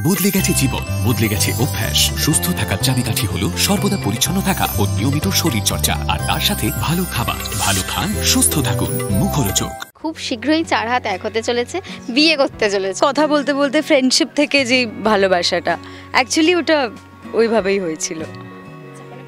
বদলে গেছে জীবন বদলে গেছে অভ্যাস। সুস্থ থাকার চাবিকাঠি হলো সর্বদা পরিচ্ছন্ন থাকা ও নিয়মিত শরীর চর্চা আর তার সাথে ভালো খাবার ভালো খান সুস্থ থাকুন মুখরোচক। খুব শীঘ্রই চার হাত এক হতে চলেছে বিয়ে করতে চলেছে। কথা বলতে বলতে ফ্রেন্ডশিপ থেকে যে ভালোবাসাটা অ্যাকচুয়ালি ওটা ওইভাবেই হয়েছিল।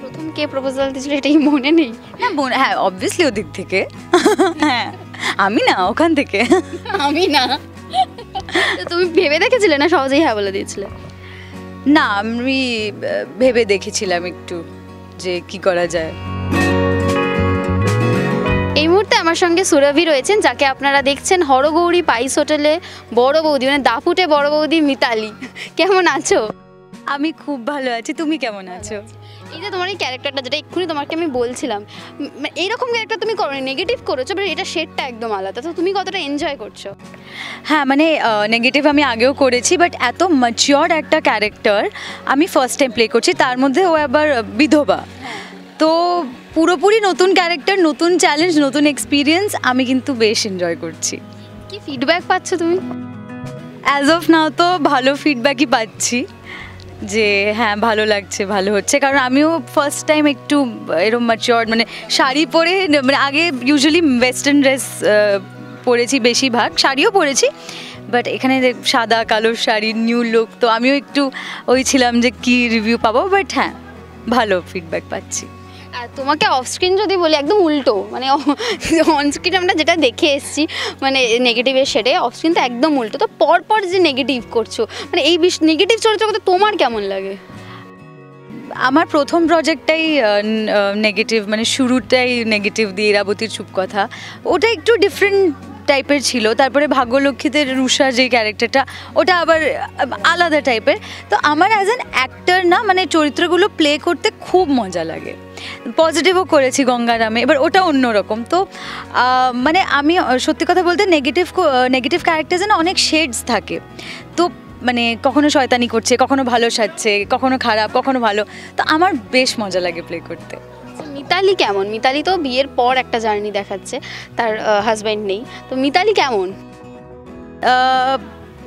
প্রথম কে প্রপোজাল দিয়েছিল এটাই মনে নেই। না বোন হ্যাঁ অবভিয়াসলি ওদিক থেকে। হ্যাঁ আমি না ওখান থেকে। আমি না। তুমি ভেবে দেখেছিলে না সহজেই হ্যাঁ বলে দিয়েছিলে? না আমি ভেবে দেখেছিলাম একটু যে কি করা যায়। এই মুহূর্তে আমার সঙ্গে সুরভি রয়েছেন যাকে আপনারা দেখছেন হরগৌরী পাইস হোটেলে বড় বৌদি মানে দাপুটে বড় বৌদি মিতালি। কেমন আছো? আমি খুব ভালো আছি। তুমি কেমন আছো? এই যে তোমার এই ক্যারেক্টারটা যেটা এক্ষুনি তোমাকে আমি বলছিলাম মানে এইরকম ক্যারেক্টার তুমি করো নেগেটিভ করেছ বাট এটা শেডটা একদম আলাদা। তো তুমি কতটা এনজয় করছ? হ্যাঁ মানে নেগেটিভ আমি আগেও করেছি বাট এত ম্যাচিওর একটা ক্যারেক্টার আমি ফার্স্ট টাইম প্লে করছি তার মধ্যে ও আবার বিধবা। তো পুরোপুরি নতুন ক্যারেক্টার নতুন চ্যালেঞ্জ নতুন এক্সপিরিয়েন্স আমি কিন্তু বেশ এনজয় করছি। কি ফিডব্যাক পাচ্ছ তুমি? অ্যাজ অফ নাও তো ভালো ফিডব্যাকই পাচ্ছি। যে হ্যাঁ ভালো লাগছে, ভালো হচ্ছে। কারণ আমিও ফার্স্ট টাইম একটু এরম ম্যাচিওর মানে শাড়ি পরে মানে আগে ইউজুয়ালি ওয়েস্টার্ন ড্রেস পরেছি বেশিরভাগ, শাড়িও পরেছি। বাট এখানে সাদা, কালো শাড়ি নিউ লুক তো আমিও একটু ওই ছিলাম যে কি রিভিউ পাবো। বাট হ্যাঁ ভালো ফিডব্যাক পাচ্ছি। আর তোমাকে অফ স্ক্রিন যদি বলি, একদম উল্টো। মানে অন স্ক্রিন আমরা যেটা দেখে এসেছি মানে নেগেটিভের শেডে অফ স্ক্রিন তো একদম উল্টো। তো পরপর যে নেগেটিভ করছ মানে এই বিষ নেগেটিভ চরিত্র করতে তোমার কেমন লাগে? আমার প্রথম প্রজেক্টটাই নেগেটিভ মানে শুরুটাই নেগেটিভ দিয়ে ইরাবতীর চুপ কথা ওটা একটু ডিফারেন্ট টাইপের ছিল। তারপরে ভাগ্যলক্ষ্মীদের রুষা যে ক্যারেক্টারটা ওটা আবার আলাদা টাইপের তো আমার অ্যাজ অ্যান অ্যাক্টর না মানে চরিত্রগুলো প্লে করতে খুব মজা লাগে। পজিটিভও করেছি গঙ্গারামে এবার ওটা অন্যরকম তো মানে আমি সত্যি কথা বলতে নেগেটিভ নেগেটিভ ক্যারেক্টার্সে না অনেক শেডস থাকে। তো মানে কখনো শয়তানি করছে কখনো ভালো সাজছে কখনো খারাপ কখনো ভালো। তো আমার বেশ মজা লাগে প্লে করতে। মিতালি কেমন? মিতালি তো বিয়ের পর একটা জার্নি দেখাচ্ছে তার হাজব্যান্ড নেই। তো মিতালি কেমন?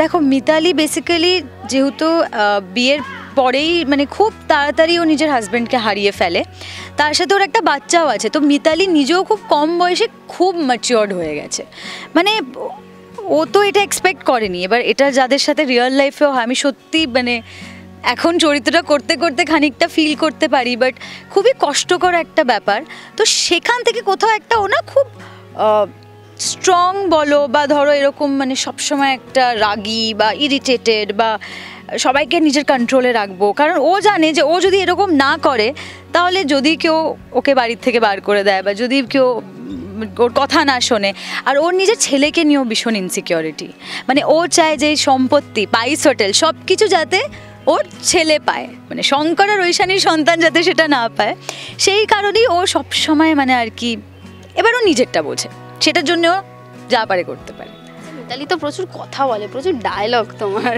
দেখো মিতালি বেসিক্যালি যেহেতু বিয়ের পরেই মানে খুব তাড়াতাড়ি ও নিজের হাজব্যান্ডকে হারিয়ে ফেলে। তার সাথে ওর একটা বাচ্চাও আছে, তো মিতালি নিজেও খুব কম বয়সে খুব ম্যাচিওর্ড হয়ে গেছে। মানে ও- তো এটা এক্সপেক্ট করেনি। এবার এটা যাদের সাথে রিয়েল লাইফেও হয়, আমি সত্যি মানে এখন চরিত্রটা করতে করতে খানিকটা ফিল করতে পারি বাট খুবই কষ্টকর একটা ব্যাপার। তো সেখান থেকে কোথাও একটা ও না খুব স্ট্রং বলো বা ধরো এরকম মানে সবসময় একটা রাগী বা ইরিটেটেড বা সবাইকে নিজের কন্ট্রোলে রাখব। কারণ ও জানে যে ও যদি এরকম না করে, তাহলে যদি কেউ ওকে বাড়ির থেকে বার করে দেয় বা যদি কেউ ওর কথা না শোনে, আর ওর নিজের ছেলেকে নিয়েও ভীষণ ইনসিকিউরিটি মানে ও চায় যে সম্পত্তি, পাইস হোটেল সব কিছু যাতে ওর ছেলে পায়। মানে শঙ্কর আর ঐশানীর সন্তান যাতে সেটা না পায়। সেই কারণেই ও সবসময় মানে আর কি, এবার ও নিজেরটা বোঝে। সেটার জন্য যা পারে করতে পারে। মিতালি তো প্রচুর কথা বলে প্রচুর ডায়লগ তোমার।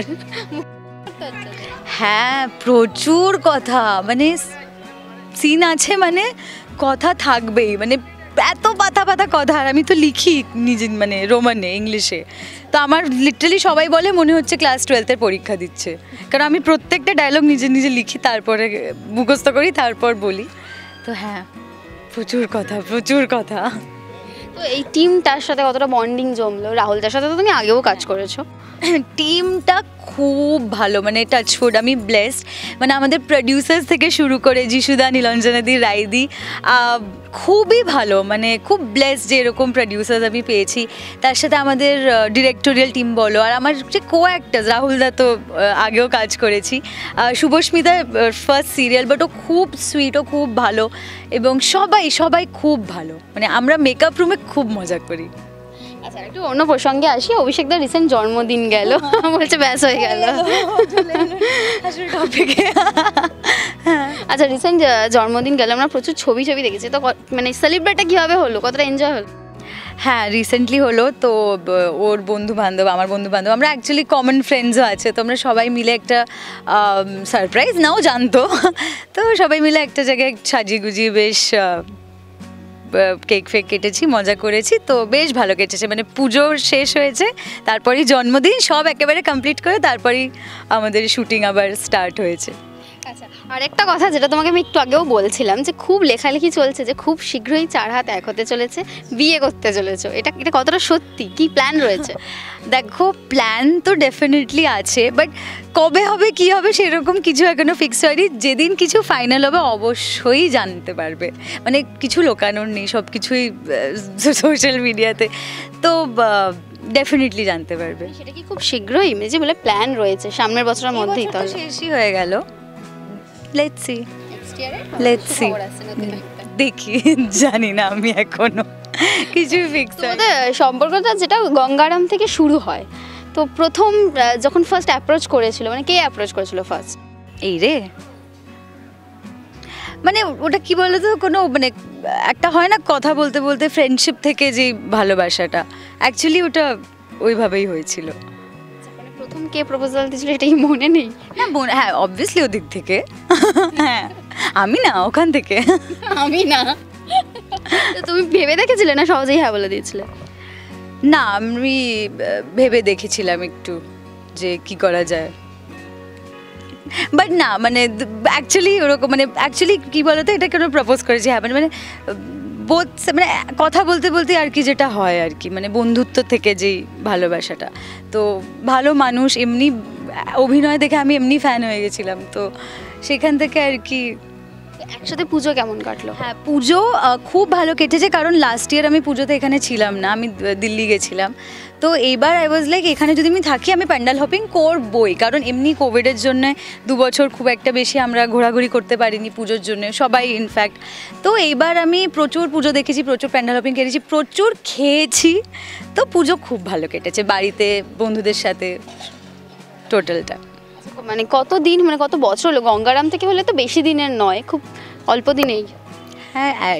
হ্যাঁ প্রচুর কথা। মানে সিন আছে মানে কথা থাকবেই। মানে এত পাতা পাতা কথা আর আমি তো লিখি নিজে মানে রোমানে ইংলিশে। তো আমার লিটারালি সবাই বলে মনে হচ্ছে ক্লাস টুয়েলথের পরীক্ষা দিচ্ছে। কারণ আমি প্রত্যেকটা ডায়লগ নিজে নিজে লিখি তারপরে মুখস্থ করি তারপর বলি। তো হ্যাঁ প্রচুর কথা প্রচুর কথা। তো এই টিমটার সাথে কতটা বন্ডিং জমলো? রাহুলদার সাথে তো তুমি আগেও কাজ করেছ। টিমটা খুব ভালো মানে টাচফুড আমি ব্লেসড মানে আমাদের প্রডিউসার্স থেকে শুরু করে যিশুদা, নীলঞ্জনাদি রায়দি খুবই ভালো মানে খুব ব্লেসড যে এরকম প্রডিউসার্স আমি পেয়েছি। তার সাথে আমাদের ডিরেক্টোরিয়াল টিম বলো, আর আমার যে কো অ্যাক্টার্স রাহুলদা তো আগেও কাজ করেছি। শুভস্মিতা ফার্স্ট সিরিয়াল বাট ও খুব সুইট ও খুব ভালো, এবং সবাই সবাই খুব ভালো। মানে আমরা মেকআপ রুমে খুব মজা করি। আচ্ছা একটু অন্য প্রসঙ্গে আসি অভিষেকদার রিসেন্ট জন্মদিন গেল। বলছে ব্যাস হয়ে গেল। টপিকে আচ্ছা রিসেন্ট জন্মদিন গেল আমরা প্রচুর ছবি ছবি দেখেছি। তো মানে সেলিব্রেটটা কীভাবে হলো? কতটা এনজয় হলো? হ্যাঁ রিসেন্টলি হলো। তো ওর বন্ধু বান্ধব আমার বন্ধু বান্ধব আমরা অ্যাকচুয়ালি কমন ফ্রেন্ডসও আছে। তো আমরা সবাই মিলে একটা সারপ্রাইজ নাও জানতো। তো সবাই মিলে একটা জায়গায় সাজিয়ে গুজিয়ে বেশ কেক ফেক কেটেছি, মজা করেছি, তো বেশ ভালো কেটেছে। মানে পুজো শেষ হয়েছে, তারপরেই জন্মদিন, সব একেবারে কমপ্লিট করে তারপরেই আমাদের শুটিং আবার স্টার্ট হয়েছে। আচ্ছা আরেকটা কথা যেটা তোমাকে আমি একটু আগেও বলছিলাম যে খুব লেখালেখি চলছে যে খুব শীঘ্রই চার হাত এক হতে চলেছে বিয়ে করতে চলেছো। এটা এটা কতটা সত্যি? কি প্ল্যান রয়েছে? দেখো প্ল্যান তো ডেফিনেটলি আছে বাট কবে হবে কি হবে সেরকম কিছু এখনও ফিক্স হয়নি। যেদিন কিছু ফাইনাল হবে অবশ্যই জানতে পারবে। মানে কিছু লোকানোর নেই সব কিছুই সোশ্যাল মিডিয়াতে তো। ডেফিনেটলি জানতে পারবে। সেটা কি খুব শীঘ্রই? মানে যে বলে প্ল্যান রয়েছে সামনের বছরের মধ্যেই তো শেষই হয়ে গেল। লেটস সি লেটস সি দেখি জানি না আমি এখনও। কিছু ফিক্স সম্পর্কটা যেটা গঙ্গারাম থেকে শুরু হয় তো প্রথম যখন ফার্স্ট অ্যাপ্রোচ করেছিল মানে কে অ্যাপ্রোচ করেছিল ফার্স্ট এই রে। মানে ওটা কি বলতো কোনো মানে একটা হয় না কথা বলতে বলতে ফ্রেন্ডশিপ থেকে যে ভালোবাসাটা? অ্যাকচুয়ালি ওটা ওইভাবেই হয়েছিল। মানে প্রথম কে প্রপোজাল দিয়েছিল এটাই মনে নেই? না হ্যাঁ অবভিয়াসলি ওদিক থেকে। হ্যাঁ আমি না ওখান থেকে। আমি না। তুমি ভেবে দেখেছিলে না সহজেই হ্যাঁ বলে দিয়েছিলে? না আমি ভেবে দেখেছিলাম একটু যে কি করা যায়। বাট না মানে অ্যাকচুয়ালি ওরকম মানে অ্যাকচুয়ালি কি বলতো এটা কেন প্রপোজ করেছি হ্যাঁ মানে মানে বোধ মানে কথা বলতে বলতে আর কি যেটা হয় আর কি মানে বন্ধুত্ব থেকে যেই ভালোবাসাটা। তো ভালো মানুষ এমনি অভিনয় দেখে আমি এমনি ফ্যান হয়ে গেছিলাম তো সেখান থেকে আর কি একসাথে পুজো কেমন কাটলো? হ্যাঁ পুজো খুব ভালো কেটেছে কারণ লাস্ট ইয়ার আমি পুজোতে এখানে ছিলাম না আমি দিল্লি গেছিলাম। তো এইবার আই ওয়াজ লাইক এখানে যদি আমি থাকি আমি প্যান্ডেল হপিং করবই কারণ এমনি কোভিডের জন্য দু বছর খুব একটা বেশি আমরা ঘোরাঘুরি করতে পারিনি পুজোর জন্য সবাই ইনফ্যাক্ট তো এইবার আমি প্রচুর পুজো দেখেছি প্রচুর প্যান্ডেল হপিং কেটেছি প্রচুর খেয়েছি। তো পুজো খুব ভালো কেটেছে বাড়িতে বন্ধুদের সাথে টোটালটা মানে কত দিন মানে কত বছর হলো? গঙ্গারাম থেকে হলে তো বেশি দিনের নয় খুব অল্প দিনেই। হ্যাঁ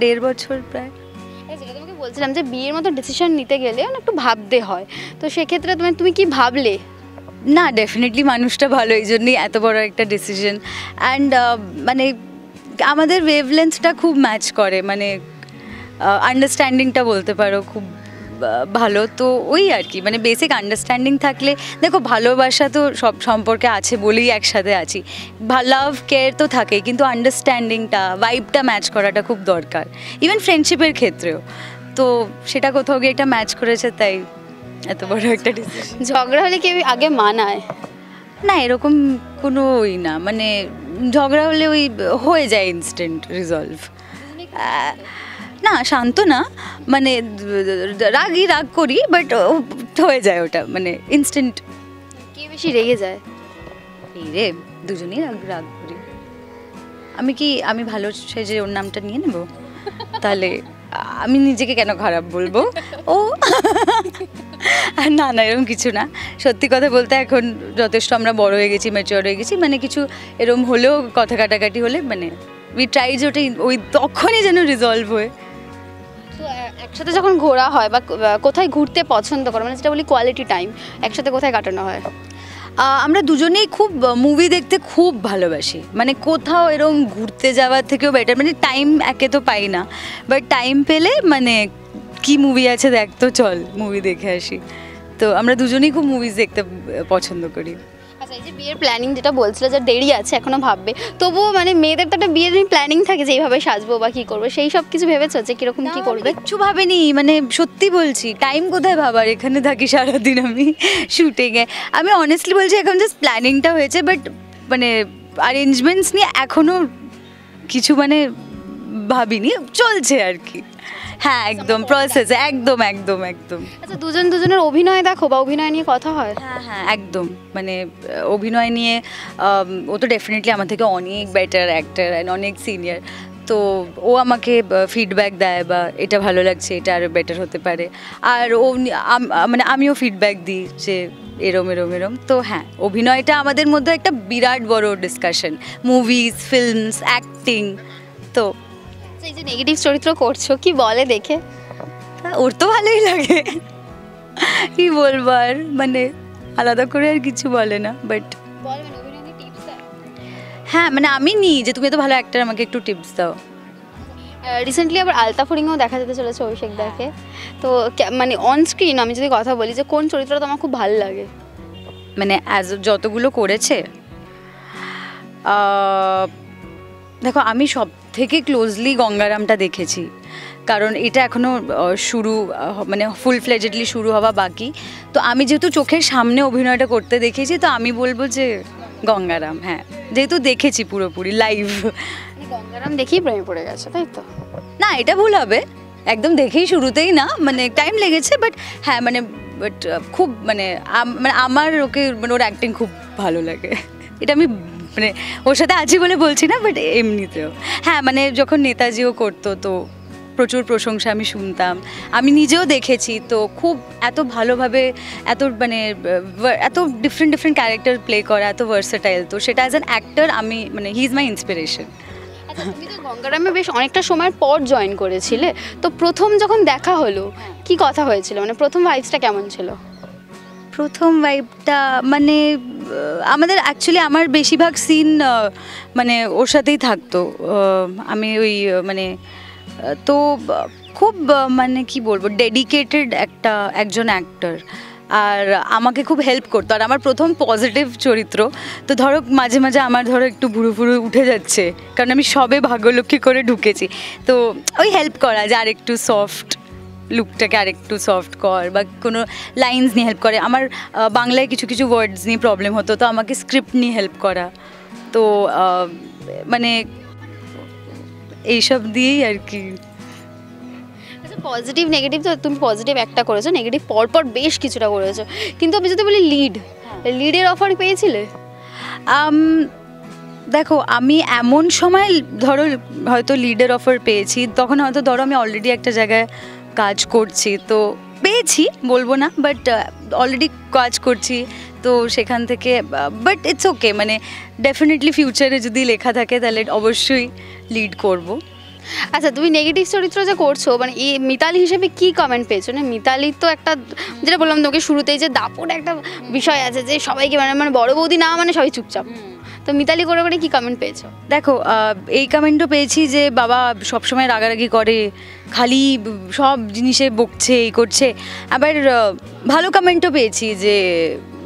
দেড় বছর প্রায়। যেটা তোমাকে বলছিলাম যে বিয়ের মতো ডিসিশন নিতে গেলে একটু ভাবতে হয়। তো সেক্ষেত্রে তুমি তুমি কি ভাবলে? না ডেফিনেটলি মানুষটা ভালো এই জন্যই এত বড় একটা ডিসিশন অ্যান্ড মানে আমাদের ওয়েভলেন্থটা খুব ম্যাচ করে মানে আন্ডারস্ট্যান্ডিংটা বলতে পারো খুব ভালো। তো ওই আর কি মানে বেসিক আন্ডারস্ট্যান্ডিং থাকলে দেখো ভালোবাসা তো সব সম্পর্কে আছে বলেই একসাথে আছি। লাভ কেয়ার তো থাকেই কিন্তু আন্ডারস্ট্যান্ডিংটা ভাইবটা ম্যাচ করাটা খুব দরকার। ইভেন ফ্রেন্ডশিপের ক্ষেত্রেও। তো সেটা কোথাও গিয়ে একটা ম্যাচ করেছে তাই এত বড় একটা ডিসিশন ঝগড়া হলে কেউ আগে মানায়? না এরকম কোনো ওই না মানে ঝগড়া হলে ওই হয়ে যায় ইনস্ট্যান্ট রিজলভ না শান্ত না মানে রাগই রাগ করি বাট হয়ে যায় ওটা মানে ইনস্ট্যান্ট কে বেশি রেগে যায়? এই রে দুজনেই রাগ রাগ করি। আমি কি আমি ভালো সেজে ওর নামটা নিয়ে নেব? তাহলে আমি নিজেকে কেন খারাপ বলব? ও না না এরকম কিছু না। সত্যি কথা বলতে এখন যথেষ্ট আমরা বড় হয়ে গেছি ম্যাচিওর হয়ে গেছি মানে কিছু এরকম হলেও কথা কাটাকাটি হলে মানে উই ট্রাই যে ওটাই ওই তখনই যেন রিজলভ হয়ে। একসাথে যখন ঘোরা হয় বা কোথায় ঘুরতে পছন্দ করো মানে যেটা বলি কোয়ালিটি টাইম একসাথে কোথায় কাটানো হয়? আমরা দুজনেই খুব মুভি দেখতে খুব ভালোবাসি। মানে কোথাও এরকম ঘুরতে যাওয়ার থেকেও বেটার মানে টাইম একে তো পাই না। বাট টাইম পেলে মানে কি মুভি আছে দেখ তো চল মুভি দেখে আসি। তো আমরা দুজনেই খুব মুভিজ দেখতে পছন্দ করি। আচ্ছা এই যে বিয়ের প্ল্যানিং যেটা বলছিল যে দেরি আছে এখনও ভাববে। তবুও মানে মেয়েদের তো একটা বিয়ের প্ল্যানিং থাকে যে এইভাবে সাজবো বা কি করবে সেই সব কিছু ভেবেছো যে কীরকম কি করবে? কিচ্ছু ভাবেনি মানে সত্যি বলছি টাইম কোথায় ভাবার? এখানে থাকি সারাদিন আমি শুটিংয়ে আমি অনেস্টলি বলছি এখন জাস্ট প্ল্যানিংটা হয়েছে বাট মানে অ্যারেঞ্জমেন্টস নিয়ে এখনও কিছু মানে ভাবিনি চলছে আর কি। হ্যাঁ একদম প্রসেস একদম একদম একদম। আচ্ছা দুজন দুজনের অভিনয় দেখো বা অভিনয় নিয়ে কথা হয়? হ্যাঁ হ্যাঁ একদম। মানে অভিনয় নিয়ে ও তো ডেফিনেটলি আমার থেকে অনেক বেটার অ্যাক্টার অ্যান্ড অনেক সিনিয়র তো ও আমাকে ফিডব্যাক দেয় বা এটা ভালো লাগছে এটা আরও বেটার হতে পারে। আর ও মানে আমিও ফিডব্যাক দিই যে এরম এরম এরম। তো হ্যাঁ অভিনয়টা আমাদের মধ্যে একটা বিরাট বড় ডিসকাশন মুভিজ ফিল্মস অ্যাক্টিং আচ্ছা, এই যে নেগেটিভ চরিত্র করছ কি বলে দেখে? তা ওর তো ভালোই লাগে। কি বলব আর মানে আলাদা করে আর কিছু বলে না বাট মানে হ্যাঁ মানে আমি নিই যে তুমি তো ভালো অ্যাক্টার আমাকে একটু টিপস দাও। রিসেন্টলি আবার আলতা ফরিংও দেখা যেতে চলেছে অভিষেক দাকে। তো মানে অন স্ক্রিন আমি যদি কথা বলি যে কোন চরিত্রটা তোমার খুব ভালো লাগে? মানে অ্যাজ যতগুলো করেছে দেখো আমি সব থেকে ক্লোজলি গঙ্গারামটা দেখেছি। কারণ এটা এখনও শুরু মানে ফুল ফ্লেজেডলি শুরু হওয়া বাকি। তো আমি যেহেতু চোখের সামনে অভিনয়টা করতে দেখেছি তো আমি বলব যে গঙ্গারাম হ্যাঁ। যেহেতু দেখেছি পুরোপুরি লাইভ গঙ্গারাম দেখেই প্রেমে পড়ে গেছে তাই তো? না এটা ভুল হবে। একদম দেখেই শুরুতেই না মানে টাইম লেগেছে বাট হ্যাঁ মানে বাট খুব মানে মানে আমার ওকে মানে ওর অ্যাক্টিং খুব ভালো লাগে। এটা আমি মানে ওর সাথে আছি বলে বলছি না বাট এমনিতেও। হ্যাঁ মানে যখন নেতাজিও করতো তো প্রচুর প্রশংসা আমি শুনতাম। আমি নিজেও দেখেছি তো খুব এত ভালোভাবে এত মানে এত ডিফারেন্ট ডিফারেন্ট ক্যারেক্টার প্লে করা এত ভার্সেটাইল তো সেটা অ্যাজ অ্যান অ্যাক্টর আমি মানে হি ইজ মাই ইন্সপিরেশন আচ্ছা তুমি তো গঙ্গারামে বেশ অনেকটা সময় পর জয়েন করেছিলে। তো প্রথম যখন দেখা হলো কি কথা হয়েছিল? মানে প্রথম ভাইবসটা কেমন ছিল? প্রথম ভাইবটা মানে আমাদের অ্যাকচুয়ালি আমার বেশিরভাগ সিন মানে ওর সাথেই থাকতো। আমি ওই মানে তো খুব মানে কি বলব ডেডিকেটেড একটা, একজন অ্যাক্টর আর আমাকে খুব হেল্প করতো। আর আমার প্রথম পজিটিভ চরিত্র, তো ধরো মাঝে মাঝে আমার ধরো একটু ভুরু ভুরু উঠে যাচ্ছে, কারণ আমি সবে ভাগ্যলক্ষ্মী করে ঢুকেছি। তো ওই হেল্প করা যে আর একটু সফট লুকটাকে আরেকটু সফট কর বা কোনো লাইন্স নিয়ে হেল্প করে। আমার বাংলায় কিছু কিছু ওয়ার্ডস নিয়ে প্রবলেম হতো তো আমাকে স্ক্রিপ্ট নিয়ে হেল্প করা। তো মানে এইসব দিয়েই আর কি। আচ্ছা পজিটিভ নেগেটিভ তো তুমি পজিটিভ একটা করেছ নেগেটিভ পরপর বেশ কিছুটা করেছ। কিন্তু আমি যদি বলি লিড লিডের অফার পেয়েছিলে? দেখো আমি এমন সময় ধরো হয়তো লিডের অফার পেয়েছি তখন হয়তো ধরো আমি অলরেডি একটা জায়গায় কাজ করছি তো পেয়েছি বলব না বাট অলরেডি কাজ করছি তো সেখান থেকে বাট ইটস ওকে মানে ডেফিনেটলি ফিউচারে যদি লেখা থাকে তাহলে অবশ্যই লিড করব। আচ্ছা তুমি নেগেটিভ চরিত্র যে করছ মানে এই মিতালি হিসেবে কি কমেন্ট পেয়েছ? না মিতালির তো একটা যেটা বললাম তোকে শুরুতেই যে দাপট একটা বিষয় আছে যে সবাইকে মানে মানে বড় বৌদি না মানে সবাই চুপচাপ। তো মিতালি করে করে কি কমেন্ট পেয়েছ? দেখো এই কমেন্টও পেয়েছি যে বাবা সবসময় রাগারাগি করে খালি সব জিনিসে বকছে এই করছে। আবার ভালো কমেন্টও পেয়েছি যে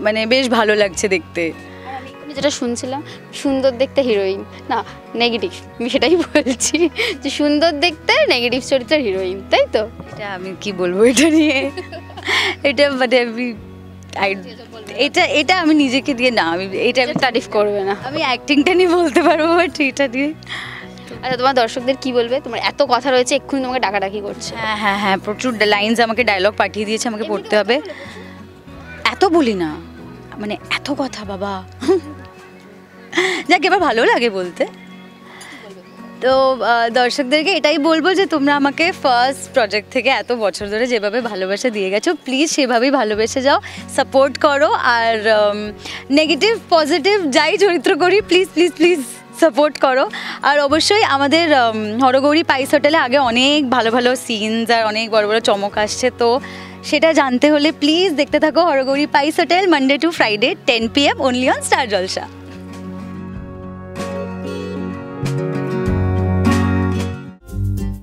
মানে বেশ ভালো লাগছে দেখতে। আমি যেটা শুনছিলাম সুন্দর দেখতে হিরোইন না নেগেটিভ আমি সেটাই বলছি যে সুন্দর দেখতে নেগেটিভ চরিত্রের হিরোইন তাই তো? এটা আমি কি বলব এটা নিয়ে? এটা মানে আমি এটা এটা আমি নিজেকে দিয়ে না আমি এটা আমি তারিফ করবে না। আমি অ্যাক্টিংটা নিয়ে বলতে পারব বাট এটা নিয়ে আচ্ছা তোমার দর্শকদের কি বলবে? তোমার এত কথা রয়েছে এক্ষুনি তোমাকে ডাকাডাকি করছে। হ্যাঁ হ্যাঁ হ্যাঁ প্রচুর লাইন্স আমাকে ডায়লগ পাঠিয়ে দিয়েছে আমাকে পড়তে হবে। এত বলি না। মানে এত কথা বাবা। যাকে এবার ভালো লাগে বলতে। তো দর্শকদেরকে এটাই বলব যে তোমরা আমাকে ফার্স্ট প্রজেক্ট থেকে এত বছর ধরে যেভাবে ভালোবাসা দিয়ে গেছো প্লিজ সেভাবেই ভালোবেসে যাও সাপোর্ট করো আর নেগেটিভ পজিটিভ যাই চরিত্র করি প্লিজ প্লিজ প্লিজ সাপোর্ট করো। আর অবশ্যই আমাদের হরগৌরী পাইস হোটেলে আগে অনেক ভালো ভালো সিনস আর অনেক বড় বড় চমক আসছে, তো সেটা জানতে হলে প্লিজ দেখতে থাকো Haragauri Pice hotel Monday to Friday ten P M only on Star Jalsha